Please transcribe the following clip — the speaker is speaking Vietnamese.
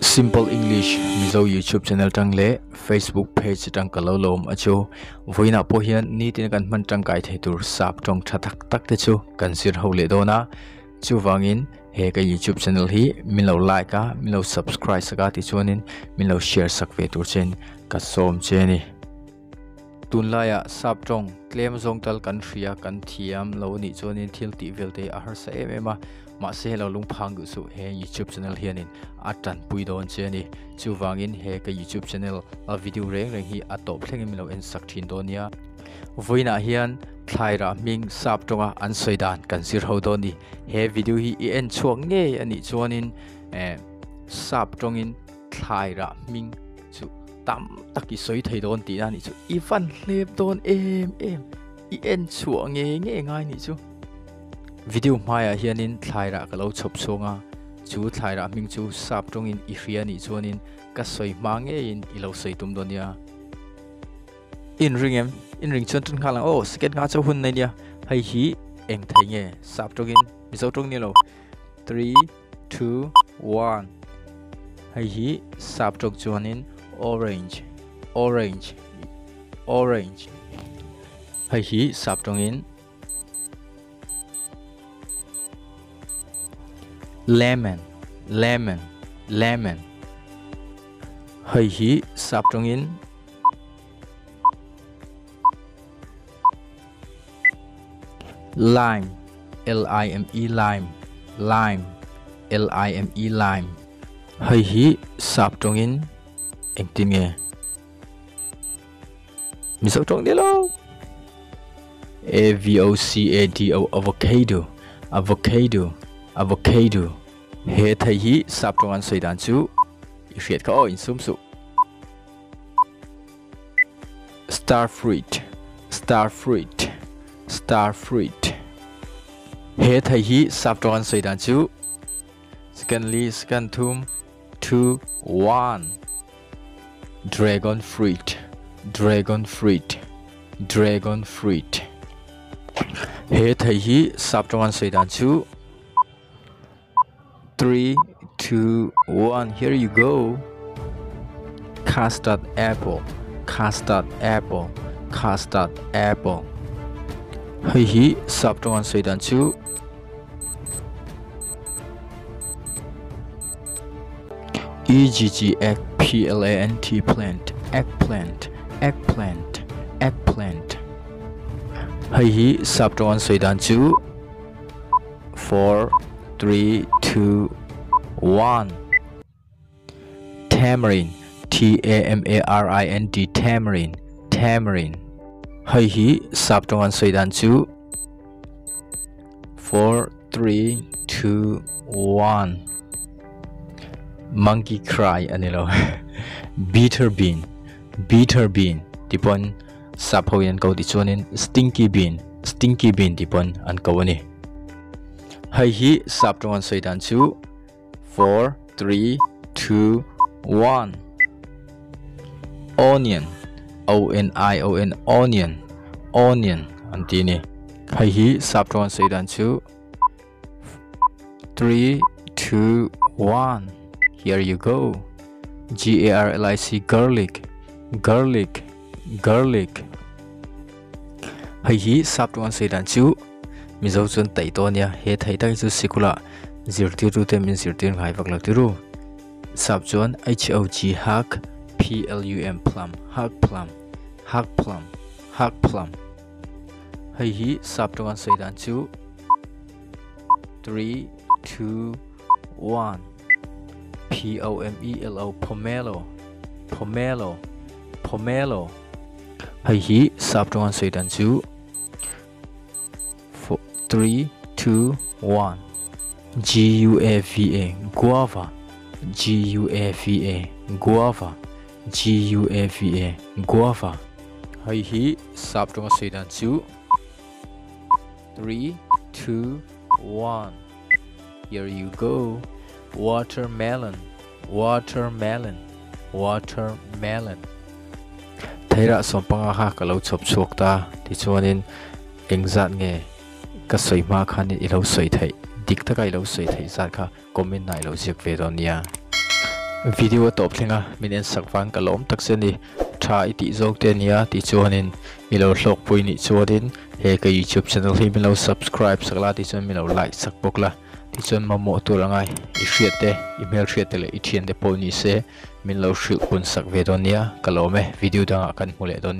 Simple English mizo YouTube channel tang le Facebook page tang kalo lom acho voina po hian ni tin kan man tang kai thei tur sap tong thatak tak te chu kan sir ho le dona chu wangin vâng he ka YouTube channel hi milo like a milo subscribe saka ti chuanin milo share sak ve tur chen ka som cheni tun laya sap tong claim zong tal kan ria kan thiam lo ni chuanin thil ti velte a har sa em ema ma se lo lung phang gu su he youtube channel hianin atan pui don cheni chu wangin he ka youtube channel a video reng reng hi atop thleng mi lo en sak thin donia voina hian thlaira ming sap tonga an soidan kan sir ho don ni. He video hi i en chuang nge ani chuanin eh sap tongin thlaira ming tam taki soi thei don ti na ni chu i van hlep don em em. I en chuang nge nge ngai ni chu video maya à, hianin thlaira ka lo chop à. chunga chu thlaira ming chu sap tong in ifia ni chuanin ka soi mange in i lo soi tum donia in ring em, in ring chon tun khala oh second nga cho hun nei dia à. hay hi eng thai nge sap tong in mi zo tong ni lo 3 2 1 hay hi sap tong chuanin orange orange orange. Hai hi sap tong in lemon lemon lemon. Hơi hí sap trong in lime, l i m e lime. Lime, l i m e lime. Hơi in em tin nghe. Mình sắp trộn đi lâu a v o c a d o, avocado avocado avocado. He thai hi sap trong an soi dan chu i fiat ka o in sum su star fruit star fruit star fruit he thai hi sap trong an soi dan chu secondly second thum. Two, one dragon fruit dragon fruit dragon fruit he thai hi sap trong an soi dan chu three, two, one. Here you go. Custard apple, custard apple, custard apple. Hey hi, sắp trong ăn xây đàn chú. E G G X P L A N T plant, eggplant, eggplant, eggplant. Hey hi, sắp trong ăn xây đàn chú. Four, three, two, one. Tamarind, T A M A R I N D, tamarind, tamarind. Hay hi sap trong an soi dan chu. Four, three, two, one. Monkey cry anilo. Bitter bean, bitter bean. Tipon sap ho yan kau di chuanin stinky bean, stinky bean tipon an ko ani. hai hi sap trong an soi dan chu. Four, three, two, one. Onion, O N I O N, onion, onion. Antini. hai hi sap trong an soi dan chu. Three, two, one. Here you go. G A R L I C, garlic, garlic, garlic. Hay hi sap trong an soi dan chu. mi zo chun tai to nia he thai tai chu sikula zir ti tu te min zir tin ngai vak lak ti ru sap chuan h o g hack p l u m plum hack plum hack plum hack plum hei hi sap tuan sei dan chu 3 2 1 p o m e l o pomelo pomelo pomelo hei hi sap tongan sei dan chu three, two, one. G U A V A guava. G U A V A guava. G U A V A guava. Hay hi sap trong say dan chu. Three, two, one. Here you go. Watermelon. Watermelon. Watermelon. Thấy ra som panga ha ka lo chop chuak ta ti chuanin engzat nge ka soi ma khan i lo soi thai dik ta kai lo soi thai zat kha, comment nai lo ziak ve don nia video top thlenga minen sakwan kalom takse ni tha iti zok te nia ti chuanin milo hlok pui ni chuanin he ka youtube channel hi milo subscribe sakla ti chuan milo like sak bokla ti chuan mamo turangai i hriat te email hriat te le i thian te pawh ni se min lo hrilh kun sak ve don nia kalome video danga kan hmu le don